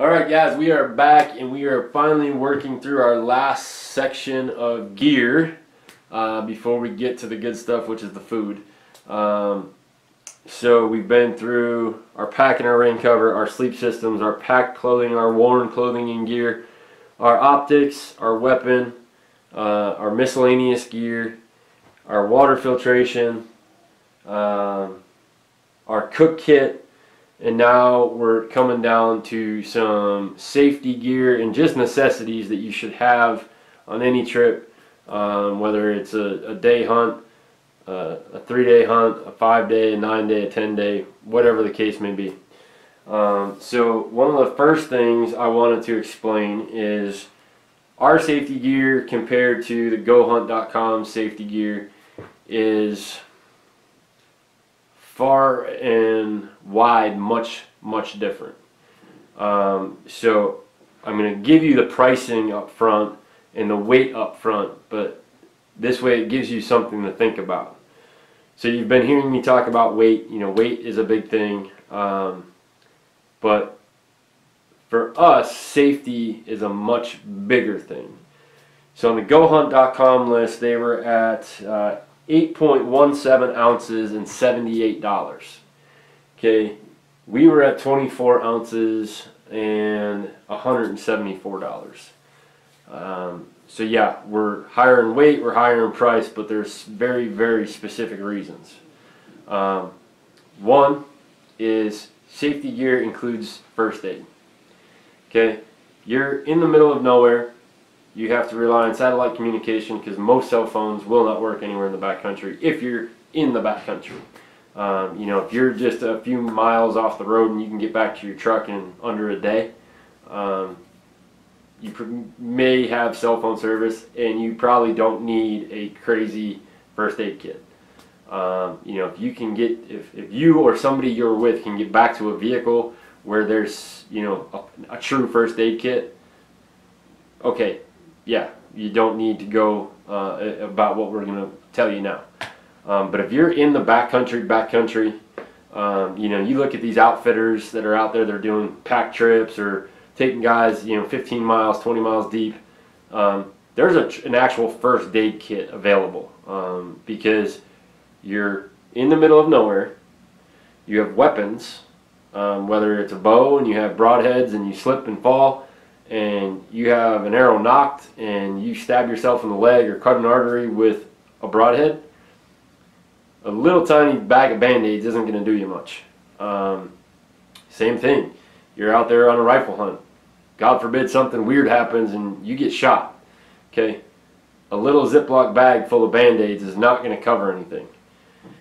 Alright guys, we are back and we are finally working through our last section of gear uh, before we get to the good stuff which is the food. Um, so we've been through our pack and our rain cover, our sleep systems, our packed clothing, our worn clothing and gear, our optics, our weapon, uh, our miscellaneous gear, our water filtration, um, our cook kit, and now we're coming down to some safety gear and just necessities that you should have on any trip, um, whether it's a, a day hunt, uh, a three day hunt, a five day, a nine day, a ten day, whatever the case may be. Um, so one of the first things I wanted to explain is our safety gear compared to the GoHunt.com safety gear is far and wide much much different. Um, so I'm going to give you the pricing up front and the weight up front, but this way it gives you something to think about. So you've been hearing me talk about weight. You know, weight is a big thing, um, but for us, safety is a much bigger thing. So on the GoHunt.com list, they were at uh, 8.17 ounces and $78. Okay, we were at 24 ounces and $174. Um, so yeah, we're higher in weight, we're higher in price, but there's very, very specific reasons. Um, one is safety gear includes first aid. Okay, you're in the middle of nowhere, you have to rely on satellite communication because most cell phones will not work anywhere in the backcountry if you're in the backcountry. Um, you know, if you're just a few miles off the road and you can get back to your truck in under a day, um, you may have cell phone service and you probably don't need a crazy first aid kit. Um, you know, if you can get, if, if you or somebody you're with can get back to a vehicle where there's, you know, a, a true first aid kit, okay, yeah, you don't need to go uh, about what we're going to tell you now. Um, but if you're in the backcountry, backcountry, um, you know, you look at these outfitters that are out there, they're doing pack trips or taking guys, you know, 15 miles, 20 miles deep. Um, there's a, an actual first aid kit available um, because you're in the middle of nowhere. You have weapons, um, whether it's a bow and you have broadheads and you slip and fall and you have an arrow nocked and you stab yourself in the leg or cut an artery with a broadhead, a little tiny bag of band-aids isn't going to do you much. Um, same thing. You're out there on a rifle hunt. God forbid something weird happens and you get shot. Okay? A little Ziploc bag full of band-aids is not going to cover anything.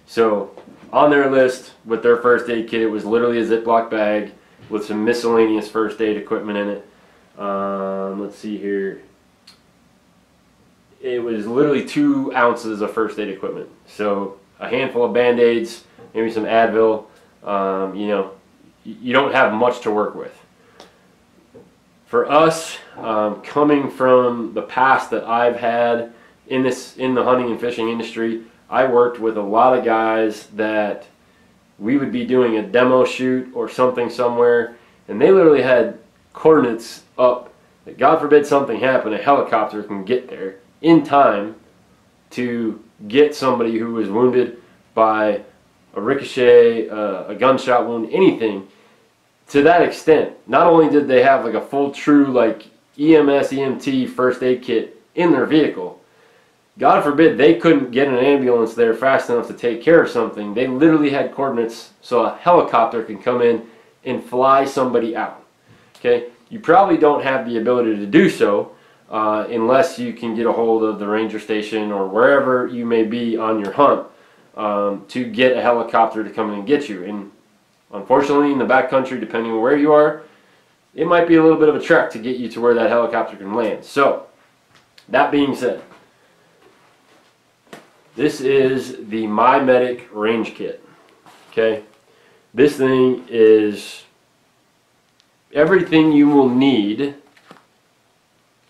So on their list with their first aid kit, it was literally a Ziploc bag with some miscellaneous first aid equipment in it. Um, let's see here. It was literally two ounces of first aid equipment. So a handful of band-aids, maybe some Advil. Um, you know, you don't have much to work with. For us, um, coming from the past that I've had in this in the hunting and fishing industry, I worked with a lot of guys that we would be doing a demo shoot or something somewhere, and they literally had coordinates up that God forbid something happened, a helicopter can get there in time to get somebody who was wounded by a ricochet, uh, a gunshot wound, anything to that extent. Not only did they have like a full true like EMS, EMT first aid kit in their vehicle, God forbid they couldn't get an ambulance there fast enough to take care of something. They literally had coordinates so a helicopter can come in and fly somebody out. Okay, you probably don't have the ability to do so uh, unless you can get a hold of the ranger station or wherever you may be on your hunt um, to get a helicopter to come in and get you. And unfortunately, in the backcountry, depending on where you are, it might be a little bit of a trek to get you to where that helicopter can land. So, that being said, this is the MyMedic range kit. Okay, this thing is everything you will need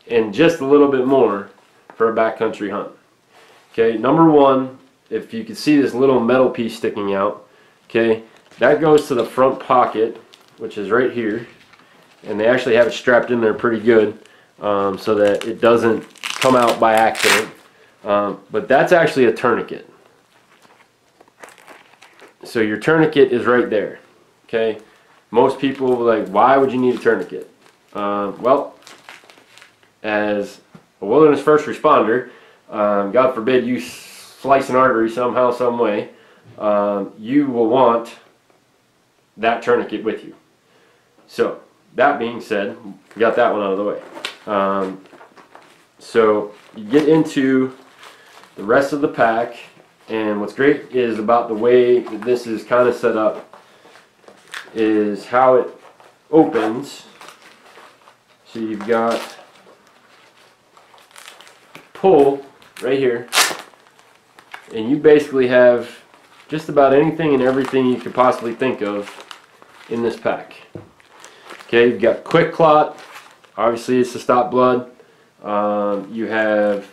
and just a little bit more for a backcountry hunt. Okay, number one, if you can see this little metal piece sticking out, okay, that goes to the front pocket, which is right here, and they actually have it strapped in there pretty good um, so that it doesn't come out by accident. Um, but that's actually a tourniquet. So your tourniquet is right there. Okay. Most people like, why would you need a tourniquet? Uh, well, as a wilderness first responder, um, God forbid you slice an artery somehow, some way, um, you will want that tourniquet with you. So, that being said, we got that one out of the way. Um, so, you get into the rest of the pack, and what's great is about the way that this is kind of set up is how it opens. So you've got pull right here and you basically have just about anything and everything you could possibly think of in this pack. Okay, you've got QuikClot, obviously it's to stop blood. Um, you have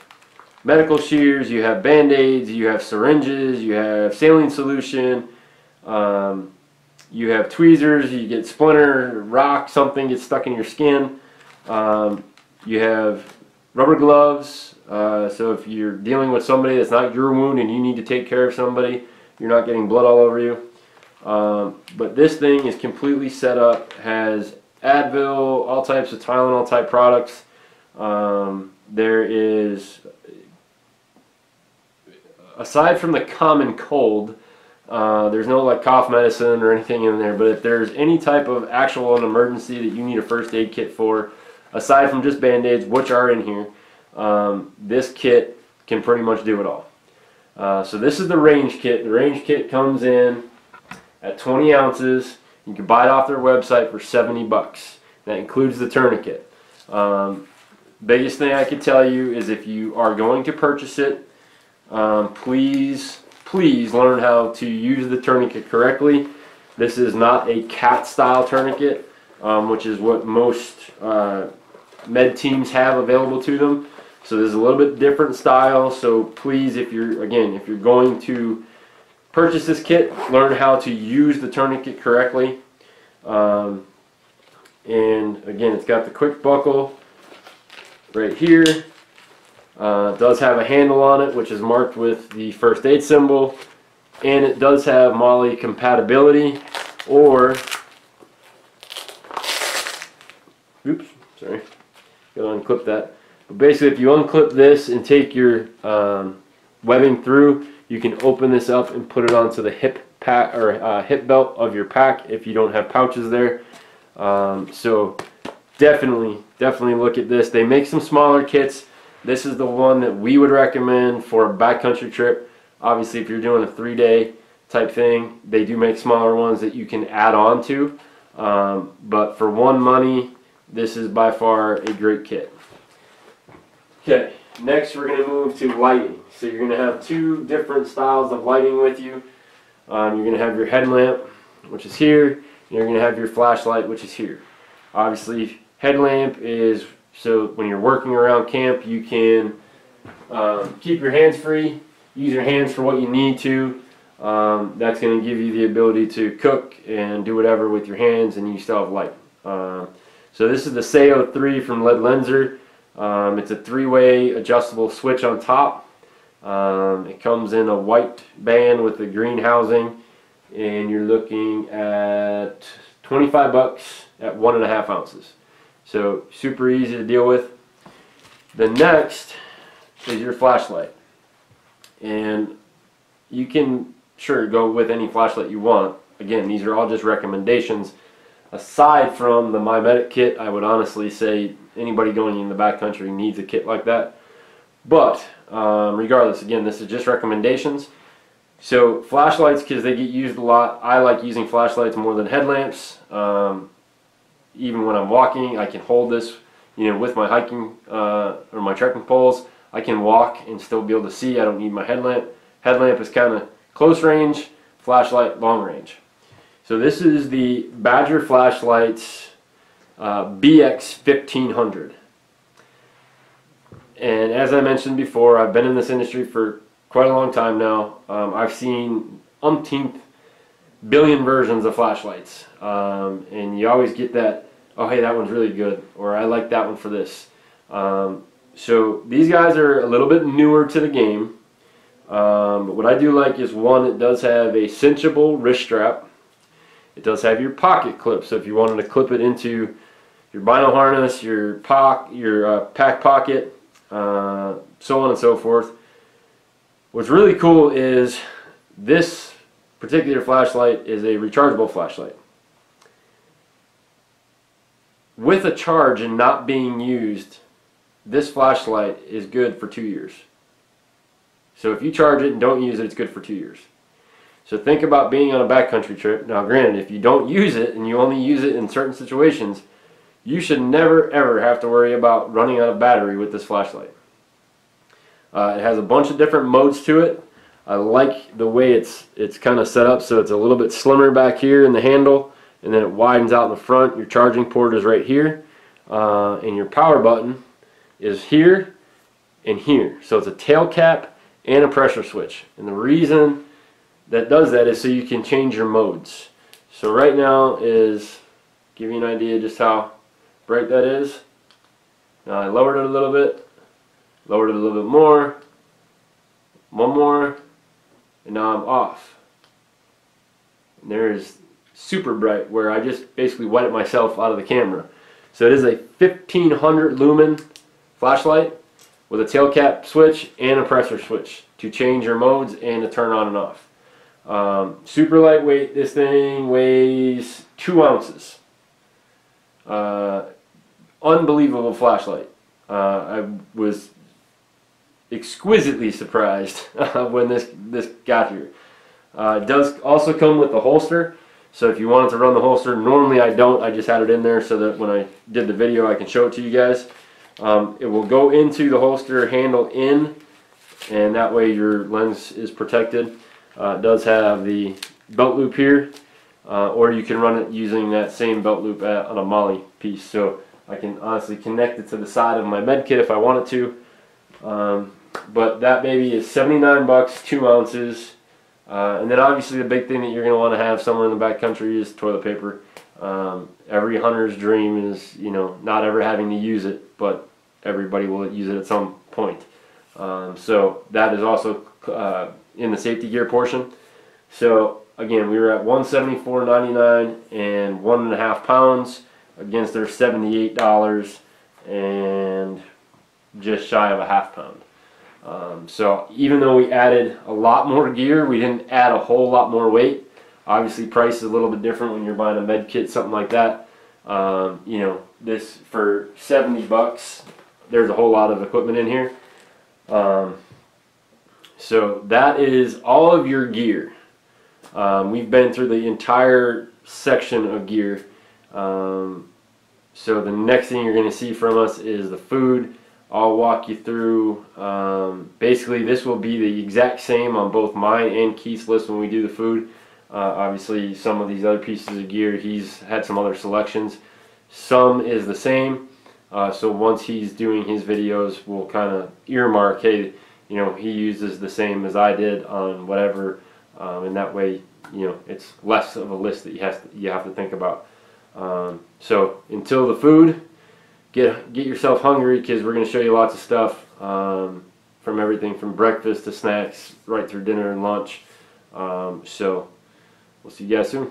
medical shears, you have band-aids, you have syringes, you have saline solution, um, you have tweezers, you get splinter, rock, something gets stuck in your skin. Um, you have rubber gloves, uh, so if you're dealing with somebody that's not your wound and you need to take care of somebody, you're not getting blood all over you. Um, but this thing is completely set up, has Advil, all types of Tylenol type products. Um, there is, aside from the common cold, uh, there's no like cough medicine or anything in there, but if there's any type of actual an emergency that you need a first aid kit for, aside from just band-aids, which are in here, um, this kit can pretty much do it all. Uh, so this is the range kit. The range kit comes in at 20 ounces. You can buy it off their website for 70 bucks. That includes the tourniquet. Um, biggest thing I can tell you is if you are going to purchase it, um, please, please learn how to use the tourniquet correctly. This is not a CAT style tourniquet, um, which is what most uh, med teams have available to them. So there's a little bit different style. So please, if you're, again, if you're going to purchase this kit, learn how to use the tourniquet correctly. Um, and again, it's got the quick buckle right here. Uh, does have a handle on it, which is marked with the first aid symbol. And it does have MOLLE compatibility or, oops, sorry, gotta unclip that. But basically, if you unclip this and take your um, webbing through, you can open this up and put it onto the hip pack or uh, hip belt of your pack if you don't have pouches there. Um, so definitely, definitely look at this. They make some smaller kits. This is the one that we would recommend for a backcountry trip. Obviously, if you're doing a three-day type thing, they do make smaller ones that you can add on to. Um, but for one money, this is by far a great kit. Okay, next we're going to move to lighting. So you're going to have two different styles of lighting with you. Um, you're going to have your headlamp, which is here, and you're going to have your flashlight, which is here. Obviously, headlamp is so when you're working around camp, you can um, keep your hands free, use your hands for what you need to. Um, that's going to give you the ability to cook and do whatever with your hands, and you still have light. Uh, so this is the SAO 3 from Ledlenser. Um, it's a three-way adjustable switch on top. Um, it comes in a white band with the green housing and you're looking at 25 bucks at one and a half ounces. So super easy to deal with. The next is your flashlight. And you can sure go with any flashlight you want. Again, these are all just recommendations. Aside from the MyMedic kit, I would honestly say anybody going in the backcountry needs a kit like that. But um, regardless, again, this is just recommendations. So flashlights, because they get used a lot, I like using flashlights more than headlamps. Um, even when I'm walking, I can hold this, you know, with my hiking uh, or my trekking poles. I can walk and still be able to see. I don't need my headlamp. Headlamp is kind of close range, flashlight long range. So this is the Badger Flashlights uh, BX 1500. And as I mentioned before, I've been in this industry for quite a long time now. Um, I've seen umpteenth billion versions of flashlights. Um, and you always get that oh hey that one's really good or I like that one for this. Um, so these guys are a little bit newer to the game. Um, what I do like is one, it does have a cinchable wrist strap. It does have your pocket clip, so if you wanted to clip it into your bino harness, your pock, your uh, pack pocket, uh, so on and so forth. What's really cool is this particular flashlight is a rechargeable flashlight. With a charge and not being used, this flashlight is good for two years. So if you charge it and don't use it, it's good for two years. So think about being on a backcountry trip. Now granted, if you don't use it and you only use it in certain situations, you should never ever have to worry about running out of battery with this flashlight. Uh, it has a bunch of different modes to it. I like the way it's it's kind of set up so it's a little bit slimmer back here in the handle and then it widens out in the front. Your charging port is right here uh, and your power button is here and here. So it's a tail cap and a pressure switch. And the reason that does that is so you can change your modes. So right now is, give you an idea just how bright that is. Now I lowered it a little bit, lowered it a little bit more, one more, and now I'm off. And there's super bright where I just basically wet it myself out of the camera. So it is a 1500 lumen flashlight with a tail cap switch and a pressure switch to change your modes and to turn on and off. Um, super lightweight, this thing weighs two ounces. Uh, unbelievable flashlight. Uh, I was exquisitely surprised when this this got here. Uh, it does also come with a holster, so if you wanted to run the holster, normally I don't. I just had it in there so that when I did the video, I can show it to you guys. Um, it will go into the holster handle in, and that way your lens is protected. Uh, it does have the belt loop here, uh, or you can run it using that same belt loop at, on a MOLLE piece. So I can honestly connect it to the side of my med kit if I wanted to. Um, but that baby is 79 bucks, two ounces. Uh, and then obviously the big thing that you're going to want to have somewhere in the back country is toilet paper. Um, every hunter's dream is, you know, not ever having to use it, but everybody will use it at some point. Um, so that is also uh, in the safety gear portion. So again, we were at 174.99 and one and a half pounds against their $78 and just shy of a half pound. Um, so even though we added a lot more gear, we didn't add a whole lot more weight. Obviously, price is a little bit different when you're buying a med kit, something like that. Um, you know, this for 70 bucks, there's a whole lot of equipment in here. Um, so that is all of your gear. Um, we've been through the entire section of gear. Um, so the next thing you're going to see from us is the food. I'll walk you through, um, basically this will be the exact same on both mine and Keith's list when we do the food. Uh, obviously some of these other pieces of gear, he's had some other selections. Some is the same, uh, so once he's doing his videos, we'll kind of earmark, hey, you know, he uses the same as I did on whatever, um, and that way, you know, it's less of a list that you have to, you have to think about. Um, so until the food, get get yourself hungry because we're going to show you lots of stuff um, from everything from breakfast to snacks right through dinner and lunch. Um, so we'll see you guys soon.